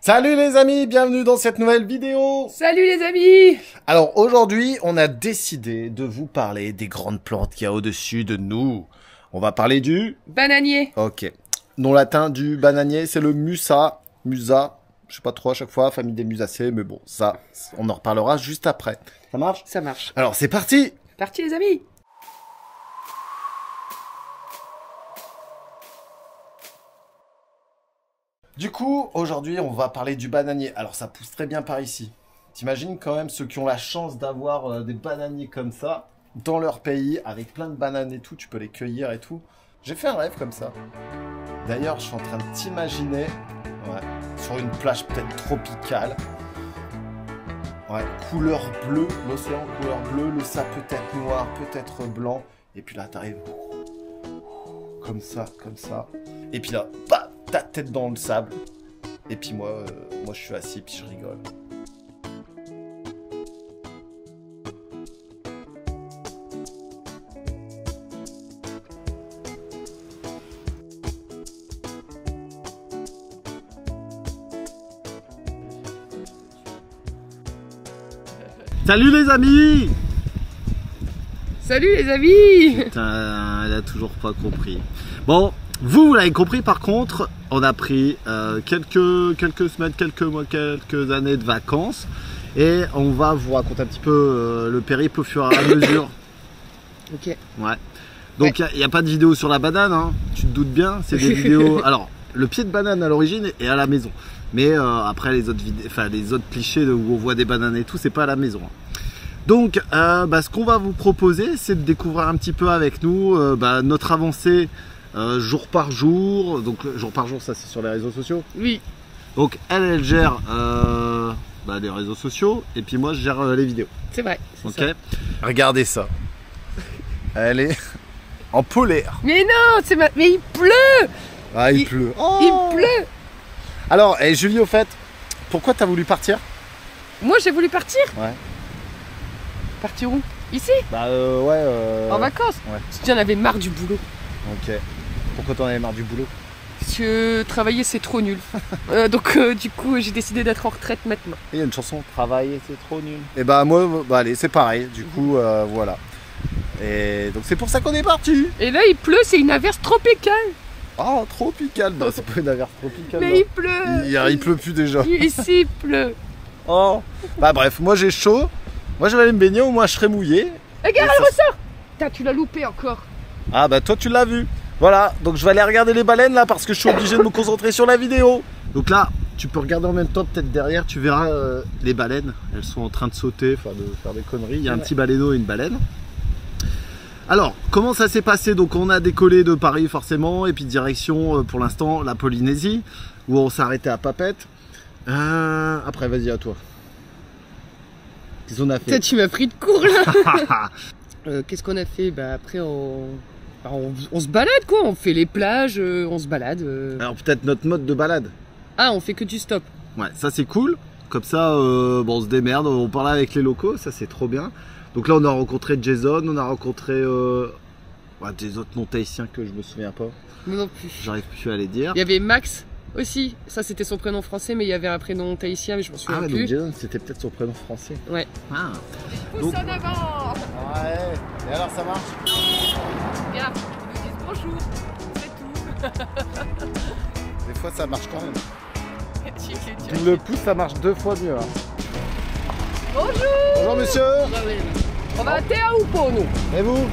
Salut les amis, bienvenue dans cette nouvelle vidéo Salut les amis Alors aujourd'hui, on a décidé de vous parler des grandes plantes qu'il y a au-dessus de nous. On va parler du... Bananier Ok. Nom latin du bananier, c'est le musa. Musa, je sais pas trop à chaque fois, famille des musacées, mais bon, ça, on en reparlera juste après. Ça marche? Ça marche. Alors c'est parti Parti les amis Du coup, aujourd'hui, on va parler du bananier. Alors, ça pousse très bien par ici. T'imagines quand même ceux qui ont la chance d'avoir euh, des bananiers comme ça dans leur pays, avec plein de bananes et tout, tu peux les cueillir et tout. J'ai fait un rêve comme ça. D'ailleurs, je suis en train de t'imaginer sur une plage peut-être tropicale. Ouais, couleur bleue, l'océan couleur bleue, le sable peut-être noir, peut-être blanc. Et puis là, t'arrives comme ça, comme ça. Et puis là, bah, ta tête dans le sable. Et puis moi, euh, moi je suis assis, puis je rigole. Salut les amis Salut les amis Putain, elle a toujours pas compris. Bon, vous, vous l'avez compris par contre, on a pris euh, quelques, quelques semaines, quelques mois, quelques années de vacances et on va vous raconter un petit peu euh, le périple au fur et à mesure. Ok. Ouais. Donc il n'y a, pas de vidéo sur la banane, hein, tu te doutes bien, c'est des vidéos... Alors, le pied de banane à l'origine est à la maison. Mais euh, après les autres vidéos, enfin les autres clichés où on voit des bananes et tout, c'est pas à la maison. hein. Donc, bah, ce qu'on va vous proposer, c'est de découvrir un petit peu avec nous bah, notre avancée euh, jour par jour. Donc, jour par jour, ça c'est sur les réseaux sociaux. Oui. Donc, elle, elle gère euh, bah, les réseaux sociaux et puis moi, je gère euh, les vidéos. C'est vrai. c'est Ok ça. Regardez ça. Elle est en polaire. Mais non, c'est ma... Mais il pleut Ah, il, Il- pleut. Il pleut Alors, et Julie, au fait, pourquoi t'as voulu partir? Moi j'ai voulu partir Ouais. Partir où? Ici? Bah, euh, ouais. euh, En vacances ouais. Parce que j'en avais marre du boulot. Ok. Pourquoi t'en avais marre du boulot Parce que travailler c'est trop nul. Euh, donc euh, du coup j'ai décidé d'être en retraite maintenant. Il y a une chanson Travailler, c'est trop nul. Et bah, moi, bah, allez, c'est pareil. Du coup, euh, voilà. Et donc, c'est pour ça qu'on est parti. Et là il pleut, c'est une averse tropicale. Oh, tropical. Bah, c'est pas une averse tropicale. Mais non. il pleut il, il pleut plus déjà. Ici il pleut. Oh. Bah, bref, moi j'ai chaud. Moi, je vais aller me baigner ou moi je serai mouillé. Regarde, Et elle ça- ressort Putain, tu l'as loupé encore. Ah bah toi tu l'as vu. Voilà, donc je vais aller regarder les baleines là parce que je suis obligé de me concentrer sur la vidéo. Donc là, tu peux regarder en même temps peut-être derrière, tu verras euh, les baleines. Elles sont en train de sauter, enfin de faire des conneries. Il y a un petit baleineau et une baleine. Alors, comment ça s'est passé? Donc on a décollé de Paris forcément et puis direction euh, pour l'instant la Polynésie où on s'est arrêté à Papette. Euh, après vas-y à toi. Qu'est-ce qu'on a Putain, tu m'as pris de court là Euh, Qu'est-ce qu'on a fait? Bah après on... bah, on... on se balade quoi, on fait les plages, euh, on se balade. euh. Alors peut-être notre mode de balade. Ah, on fait que du stop. Ouais, ça c'est cool. Comme ça, euh, bon, on se démerde, on parle avec les locaux, ça c'est trop bien. Donc là, on a rencontré Jason, on a rencontré euh, ouais, des autres noms tahitiens que je me souviens pas. Moi non plus. J'arrive plus à les dire. Il y avait Max aussi, ça c'était son prénom français, mais il y avait un prénom tahitien, mais je m'en Ah souviens ouais, donc plus. Jason, c'était peut-être son prénom français. Ouais. Ah. Pousse Donc- en avant Ouais. Et alors, ça marche? Regarde, ils nous disent bonjour, c'est tout. Des fois, ça marche quand même. Tu- Le pouce, ça marche deux fois mieux. hein. Bonjour Bonjour, monsieur. On va à Théa ou pas nous? Et vous?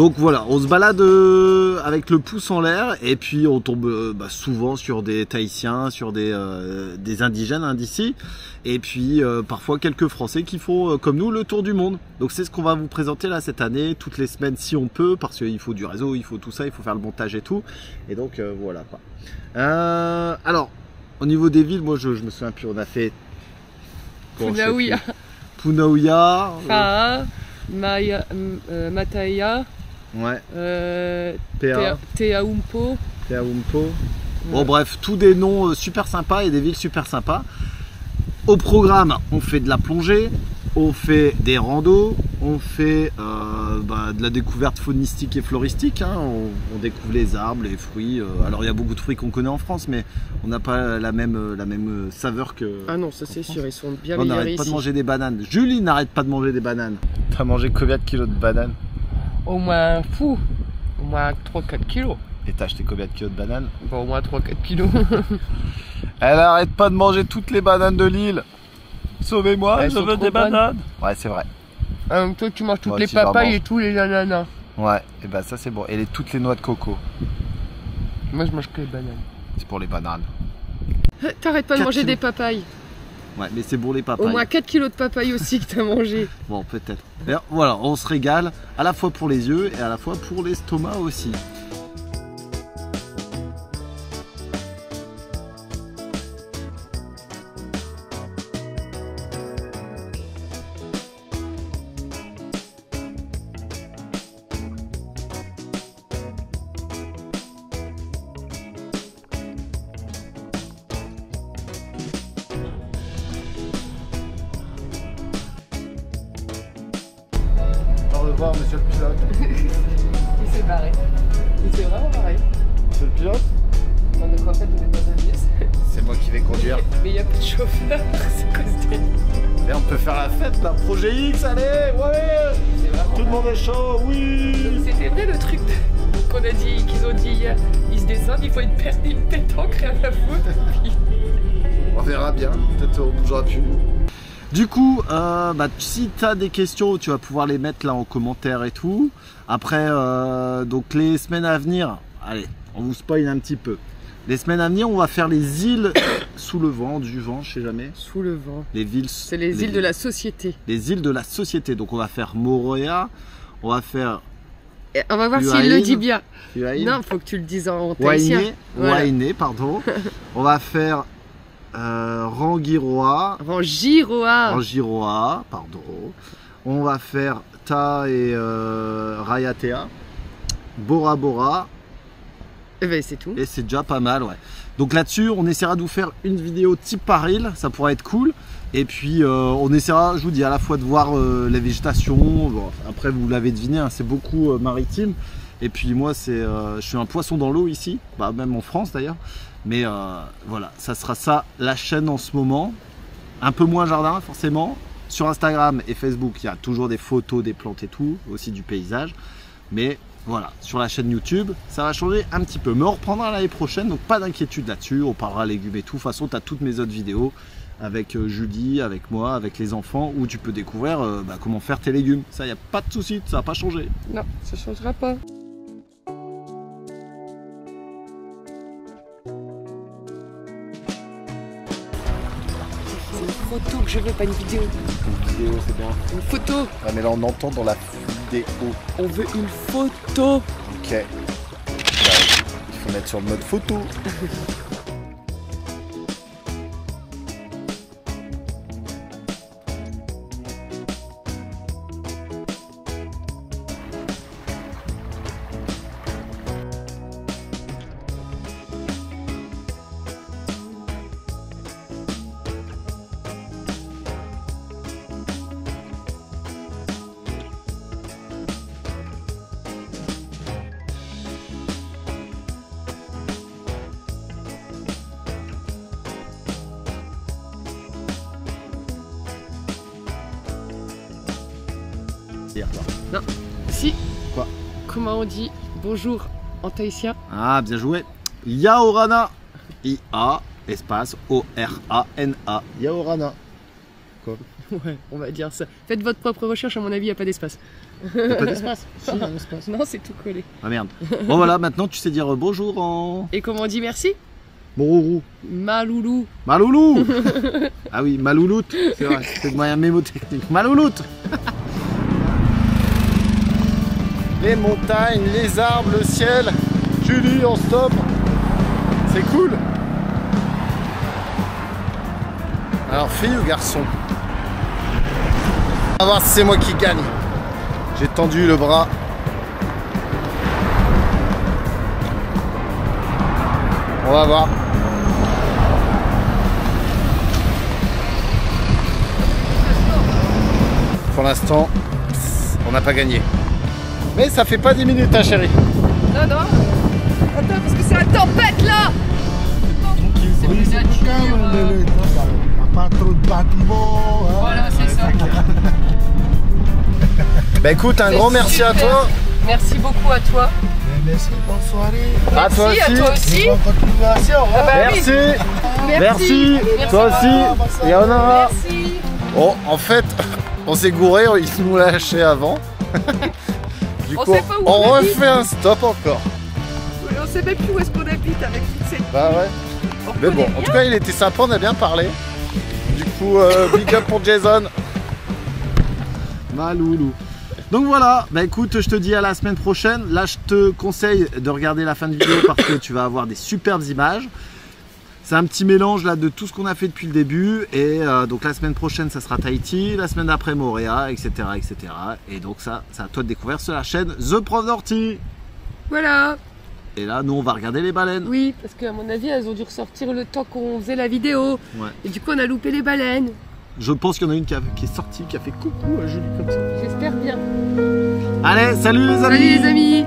Donc voilà, on se balade euh, avec le pouce en l'air et puis on tombe euh, bah, souvent sur des Tahitiens, sur des, euh, des indigènes hein, d'ici et puis euh, parfois quelques Français qui font euh, comme nous le tour du monde. Donc c'est ce qu'on va vous présenter là cette année, toutes les semaines si on peut, parce qu'il faut du réseau, il faut tout ça, il faut faire le montage et tout. Et donc voilà quoi. Alors, au niveau des villes, moi je, je me souviens plus, on a fait... Punaouia, euh, Faa, Maya, Mataya, ouais, euh. Bon bref, tous des noms euh, super sympas et des villes super sympas. Au programme, on fait de la plongée, on fait des randos, on fait euh, bah, de la découverte faunistique et floristique. hein. On, on découvre les arbres, les fruits. euh, alors il y a beaucoup de fruits qu'on connaît en France, mais on n'a pas la même, la même saveur que. Ah non, ça c'est sûr, ils sont bien on n'arrête pas de manger des bananes. Julie n'arrête pas de manger des bananes. T'as mangé combien de kilos de bananes? Au moins, fou, au moins 3-4 kilos. Et t'as acheté combien de kilos de bananes? Bon, au moins 3-4 kilos. Elle arrête pas de manger toutes les bananes de l'île. Sauvez-moi, Elles je veux des bonnes. bananes. Ouais, c'est vrai. Hein, toi, tu manges toutes Moi les aussi, j'en papayes mange. et tous les ananas. Ouais, et ben ça c'est bon. Et les, toutes les noix de coco, Moi, je mange que les bananes. c'est pour les bananes. T'arrêtes pas de Quatre manger kilos. des papayes. Ouais, mais c'est pour les papayes. Au moins 4 kilos de papayes aussi que t'as mangé. Bon, peut-être. Voilà, on se régale à la fois pour les yeux et à la fois pour l'estomac aussi. Revoir, monsieur le pilote. Il s'est barré. Il s'est vraiment barré. Monsieur le pilote On ne croit pas qu'on est dans un bus. C'est moi qui vais conduire. Mais il n'y a plus de chauffeur, c'est cause des... Et on peut faire la fête là, projet X, allez, ouais Tout le monde est chaud, oui C'était vrai le truc qu'on a dit, qu'ils ont dit hier. Ils se descendent, il faut une perte une pétanque, rien à foutre. On verra bien, peut-être on bougera plus. Du coup, euh, bah, si tu as des questions, tu vas pouvoir les mettre là en commentaire et tout. Après, euh, donc les semaines à venir, allez, on vous spoil un petit peu. Les semaines à venir, on va faire les îles sous le vent, du vent, je sais jamais. Sous le vent. Les villes. C'est les, îles de la société. Les îles de la société. Donc on va faire Moroya, on va faire Et on va voir s'il le dit bien. Non, faut que tu le dises en tahitien. Wainé, Voilà. Pardon. on va faire euh, Rangiroa, Avant Giroa. Rangiroa, pardon. On va faire Ta et euh, Rayatea, Bora Bora, Eh ben c'est tout. et c'est déjà pas mal, ouais. Donc là-dessus, on essaiera de vous faire une vidéo type par île, ça pourrait être cool. Et puis, euh, on essaiera, je vous dis, à la fois de voir euh, la végétation. Bon, après, vous l'avez deviné, hein, c'est beaucoup euh, maritime. Et puis moi, c'est, je suis un poisson dans l'eau ici, bah, même en France d'ailleurs. Mais euh, voilà, ça sera ça la chaîne en ce moment. Un peu moins jardin, forcément. Sur Instagram et Facebook, il y a toujours des photos des plantes et tout, aussi du paysage. Mais voilà, sur la chaîne YouTube, ça va changer un petit peu. Mais on reprendra l'année prochaine, donc pas d'inquiétude là-dessus. On parlera légumes et tout. De toute façon, tu as toutes mes autres vidéos avec euh, Julie, avec moi, avec les enfants, où tu peux découvrir euh, bah, comment faire tes légumes. Ça, il n'y a pas de souci, ça va pas changer. Non, ça changera pas. Je veux, pas une vidéo. Une vidéo, c'est bien. Une photo. Ah, mais là, on entend dans la vidéo. On veut une photo. Ok. Bah, il faut mettre sur le mode photo. Quoi. Si. Quoi Comment on dit bonjour en tahitien? Ah, bien joué. Yaorana. I-A, espace O-R-A-N-A. Yaorana. Ouais, on va dire ça. Faites votre propre recherche, à mon avis, il n'y a pas d'espace. Pas d'espace? Si, y a un espace. Non, c'est tout collé. Ah merde. Bon voilà, maintenant tu sais dire bonjour en... Et comment on dit merci? Bonjour. Maloulou. Maloulou Ah oui, malouloute, c'est vrai, c'est de moyen mémotechnique. Malouloute Les montagnes, les arbres, le ciel. Julie, on stop. C'est cool. Alors, fille ou garçon? On va voir si c'est moi qui gagne. J'ai tendu le bras. On va voir. Pour l'instant, on n'a pas gagné. Mais ça fait pas 10 minutes, hein, chérie. Non, non. Attends, parce que c'est la tempête là C'est plus nature, euh. pas trop de bâtiments. hein. Voilà, c'est ça. Bah écoute, un grand merci à toi. Merci beaucoup à toi. Merci, bonne soirée. À toi Merci, aussi. à toi aussi. Bonne continuation. hein. Ah bah oui. Merci. Merci. Toi Merci. aussi. Et on aura. Merci. Bon, en fait, on s'est gouré, il nous lâché avant. du On coup, sait pas où on on habite. refait un stop encore. On sait même plus où est-ce qu'on habite avec toute cette... Bah ouais. On Mais bon, en tout cas, il était sympa, on a bien parlé. Du coup, euh, big up pour Jason. Maloulou. Donc voilà, bah écoute, je te dis à la semaine prochaine. Là, je te conseille de regarder la fin de vidéo parce que tu vas avoir des superbes images. C'est un petit mélange là de tout ce qu'on a fait depuis le début. Et euh, donc la semaine prochaine, ça sera Tahiti, la semaine d'après Moréa, etc., etc. Et donc ça, c'est à toi de découvrir sur la chaîne The Prof d'Orty. Voilà. Et là, nous, on va regarder les baleines. Oui, parce qu'à mon avis, elles ont dû ressortir le temps qu'on faisait la vidéo. Ouais. Et du coup, on a loupé les baleines. Je pense qu'il y en a une qui, a- qui est sortie, qui a fait coucou à Julie comme ça. J'espère bien. Allez, salut les amis Salut les amis